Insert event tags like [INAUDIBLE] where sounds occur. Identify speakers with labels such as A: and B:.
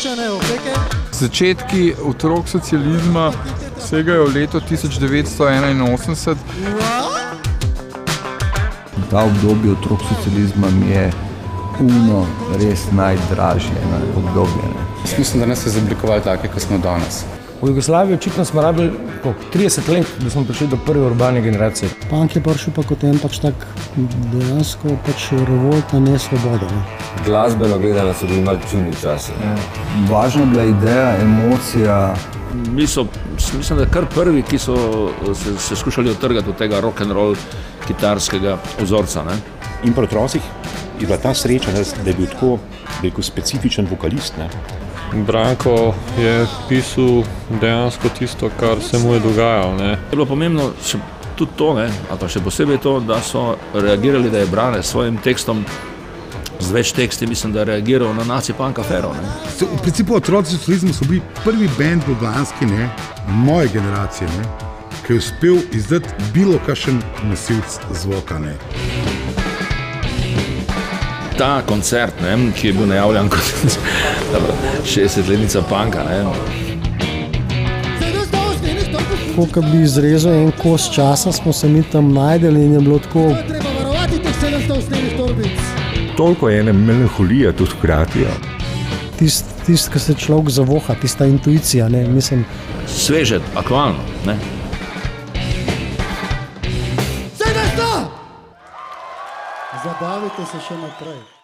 A: krščane, opeke.
B: Začetki otrok socializma segajo v leto 1981.
C: Ta obdobje otrok socializma mi je uno res najdražje ne, obdobje. Ne.
D: Jaz mislim, da nas je zoblikovali take, kot smo danes.
E: V Jugoslaviji očitno smo rabili koliko, 30 let, da smo prišli do prve urbane generacije.
A: Punk je prišel pa kot en pač tak dejansko pač revolta, ne svoboda. Ne.
F: Glasbeno gledano so bili malo čudni časi.
C: Važna je bila ideja, emocija.
G: Mi so, mislim, da kar prvi, ki so se, se skušali otrgati od tega rock and roll kitarskega vzorca. Ne?
H: In pri otrocih je bila ta sreča, da je bil tako rekel, specifičen vokalist. Ne?
I: Branko je pisal dejansko tisto, kar se mu je dogajalo. Ne?
G: Je bilo pomembno še tudi to, ne? ali pa še posebej to, da so reagirali, da je Brane s svojim tekstom. Z več teksti mislim, da je reagiral na naci punk afero. Ne?
J: V principu otroci socializma so bili prvi bend ljubljanski, ne, moje generacije, ne, ki je uspel izdati bilo kakšen nosilc zvoka. Ne.
G: Ta koncert, ne, ki je bil najavljen kot [LAUGHS] 60-letnica panka. Ne,
A: Ko bi izrezal en kos časa, smo se mi tam najdeli in je bilo tako.
K: Toliko je ene melanholije tudi hkrati. Ja.
A: Tisti, tist, ki se človek zavoha, tista intuicija. Ne, mislim.
G: Sveže, aktualno. Ne.
A: Zabavite se še naprej.